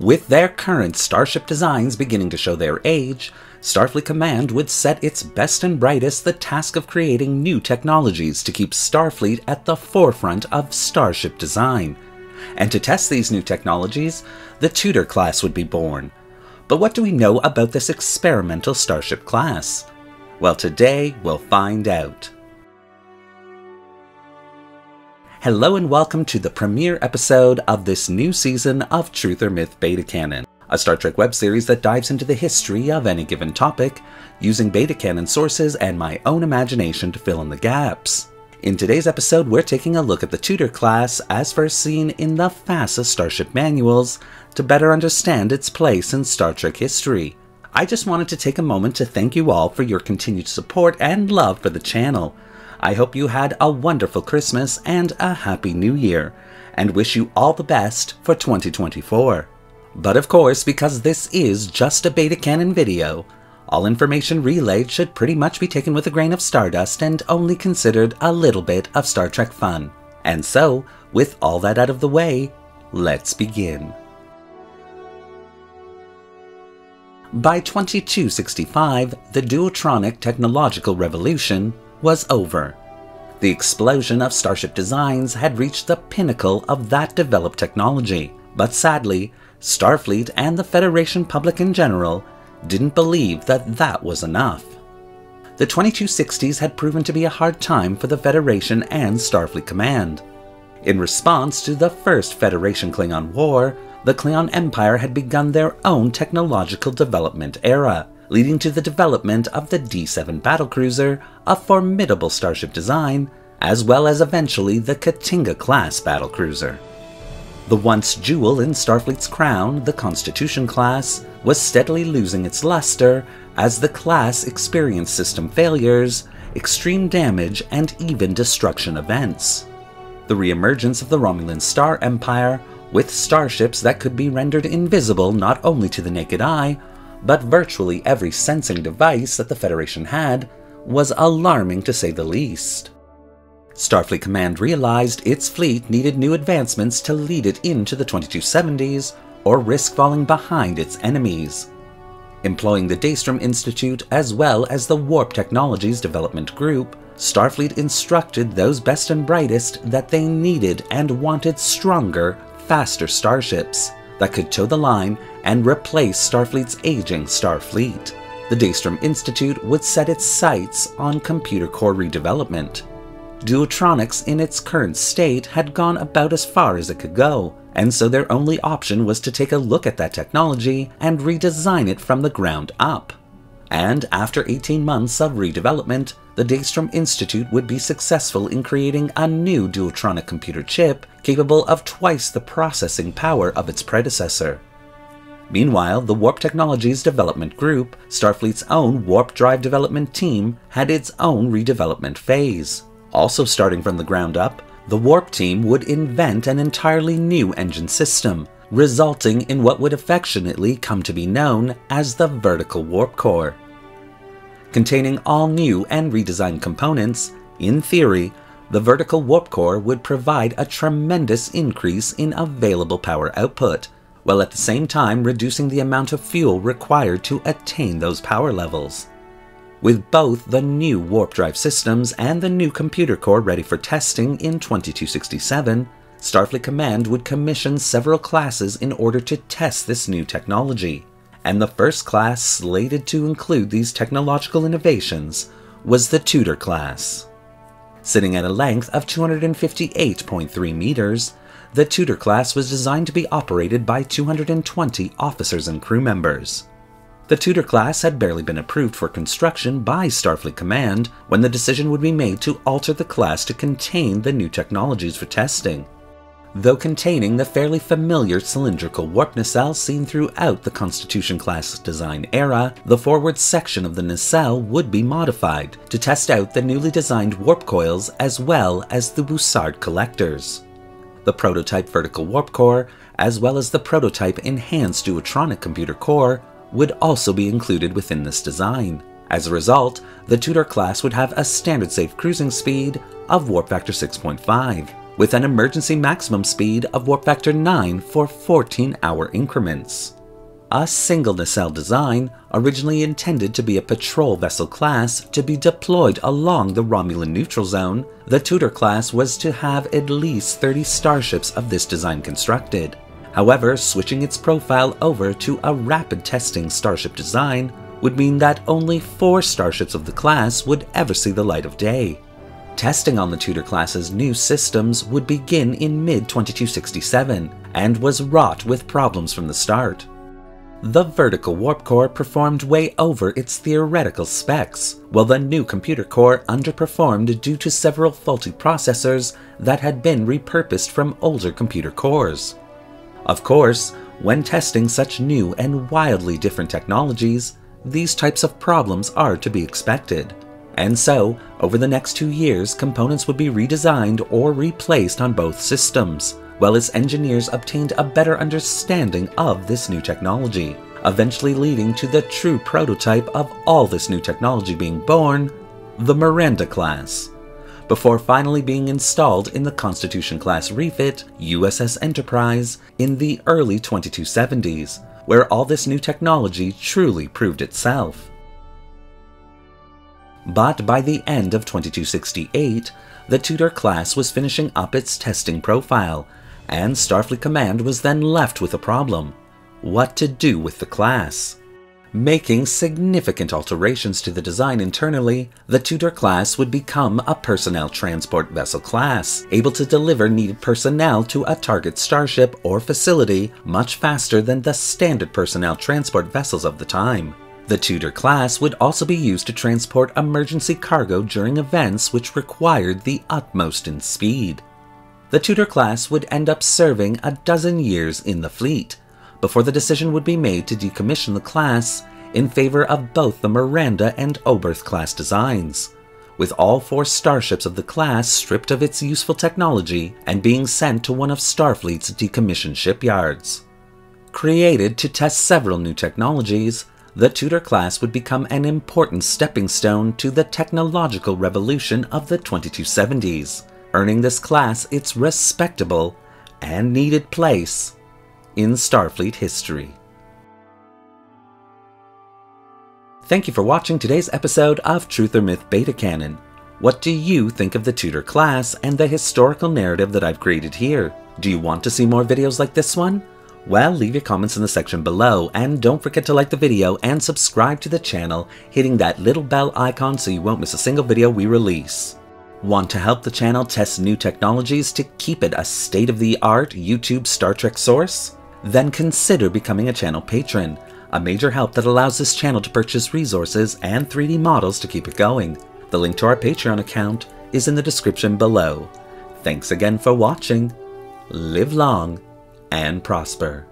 With their current Starship designs beginning to show their age, Starfleet Command would set its best and brightest the task of creating new technologies to keep Starfleet at the forefront of Starship design. And to test these new technologies, the Tudor class would be born. But what do we know about this experimental Starship class? Well, today we'll find out. Hello and welcome to the premiere episode of this new season of Truth or Myth Beta Canon, a Star Trek web series that dives into the history of any given topic, using beta canon sources and my own imagination to fill in the gaps. In today's episode, we're taking a look at the Tudor class as first seen in the FASA Starship manuals to better understand its place in Star Trek history. I just wanted to take a moment to thank you all for your continued support and love for the channel. I hope you had a wonderful Christmas and a Happy New Year, and wish you all the best for 2024. But of course, because this is just a beta canon video, all information relayed should pretty much be taken with a grain of stardust and only considered a little bit of Star Trek fun. And so, with all that out of the way, let's begin. By 2265, the duotronic technological revolution was over. The explosion of Starship designs had reached the pinnacle of that developed technology, but sadly, Starfleet and the Federation public in general didn't believe that that was enough. The 2260s had proven to be a hard time for the Federation and Starfleet Command. In response to the First Federation Klingon War, the Klingon Empire had begun their own technological development era, leading to the development of the D-7 battlecruiser, a formidable starship design, as well as eventually the K'tinga-class battlecruiser. The once jewel in Starfleet's crown, the Constitution class, was steadily losing its luster as the class experienced system failures, extreme damage, and even destruction events. The reemergence of the Romulan Star Empire, with starships that could be rendered invisible not only to the naked eye, but virtually every sensing device that the Federation had was alarming to say the least. Starfleet Command realized its fleet needed new advancements to lead it into the 2270s or risk falling behind its enemies. Employing the Daystrom Institute as well as the Warp Technologies Development Group, Starfleet instructed those best and brightest that they needed and wanted stronger, faster starships that could toe the line and replace Starfleet's aging Starfleet. The Daystrom Institute would set its sights on computer core redevelopment. Duotronics in its current state had gone about as far as it could go, and so their only option was to take a look at that technology and redesign it from the ground up. And after 18 months of redevelopment, the Daystrom Institute would be successful in creating a new Duotronic computer chip capable of twice the processing power of its predecessor. Meanwhile, the Warp Technologies Development Group, Starfleet's own warp drive development team, had its own redevelopment phase. Also starting from the ground up, the Warp team would invent an entirely new engine system, resulting in what would affectionately come to be known as the Vertical Warp Core. Containing all new and redesigned components, in theory, the Vertical Warp Core would provide a tremendous increase in available power output, while at the same time reducing the amount of fuel required to attain those power levels. With both the new warp drive systems and the new computer core ready for testing in 2267, Starfleet Command would commission several classes in order to test this new technology, and the first class slated to include these technological innovations was the Tudor class. Sitting at a length of 258.3 meters, the Tudor class was designed to be operated by 220 officers and crew members. The Tudor class had barely been approved for construction by Starfleet Command when the decision would be made to alter the class to contain the new technologies for testing. Though containing the fairly familiar cylindrical warp nacelle seen throughout the Constitution class design era, the forward section of the nacelle would be modified to test out the newly designed warp coils as well as the Bussard collectors. The prototype vertical warp core, as well as the prototype enhanced duotronic computer core, would also be included within this design. As a result, the Tudor class would have a standard safe cruising speed of warp factor 6.5, with an emergency maximum speed of warp factor 9 for 14 hour increments. A single nacelle design, originally intended to be a patrol vessel class to be deployed along the Romulan neutral zone, the Tudor class was to have at least 30 starships of this design constructed. However, switching its profile over to a rapid testing starship design would mean that only four starships of the class would ever see the light of day. Testing on the Tudor class's new systems would begin in mid 2267 and was wrought with problems from the start. The vertical warp core performed way over its theoretical specs, while the new computer core underperformed due to several faulty processors that had been repurposed from older computer cores. Of course, when testing such new and wildly different technologies, these types of problems are to be expected. And so, over the next two years, components would be redesigned or replaced on both systems, while its engineers obtained a better understanding of this new technology, eventually leading to the true prototype of all this new technology being born, the Miranda class, before finally being installed in the Constitution class refit USS Enterprise in the early 2270s, where all this new technology truly proved itself. But by the end of 2268, the Tudor class was finishing up its testing profile and Starfleet Command was then left with a problem what to do with the class. Making significant alterations to the design internally, the Tudor class would become a personnel transport vessel class, able to deliver needed personnel to a target starship or facility much faster than the standard personnel transport vessels of the time. The Tudor class would also be used to transport emergency cargo during events which required the utmost in speed the Tudor class would end up serving a dozen years in the fleet, before the decision would be made to decommission the class in favor of both the Miranda and Oberth class designs, with all four starships of the class stripped of its useful technology and being sent to one of Starfleet's decommissioned shipyards. Created to test several new technologies, the Tudor class would become an important stepping stone to the technological revolution of the 2270s, earning this class its respectable and needed place in Starfleet history. Thank you for watching today's episode of Truth or Myth Beta Canon. What do you think of the Tudor class and the historical narrative that I've created here? Do you want to see more videos like this one? Well, leave your comments in the section below, and don't forget to like the video and subscribe to the channel, hitting that little bell icon so you won't miss a single video we release. Want to help the channel test new technologies to keep it a state-of-the-art YouTube Star Trek source? Then consider becoming a channel patron, a major help that allows this channel to purchase resources and 3D models to keep it going. The link to our Patreon account is in the description below. Thanks again for watching. Live long and prosper.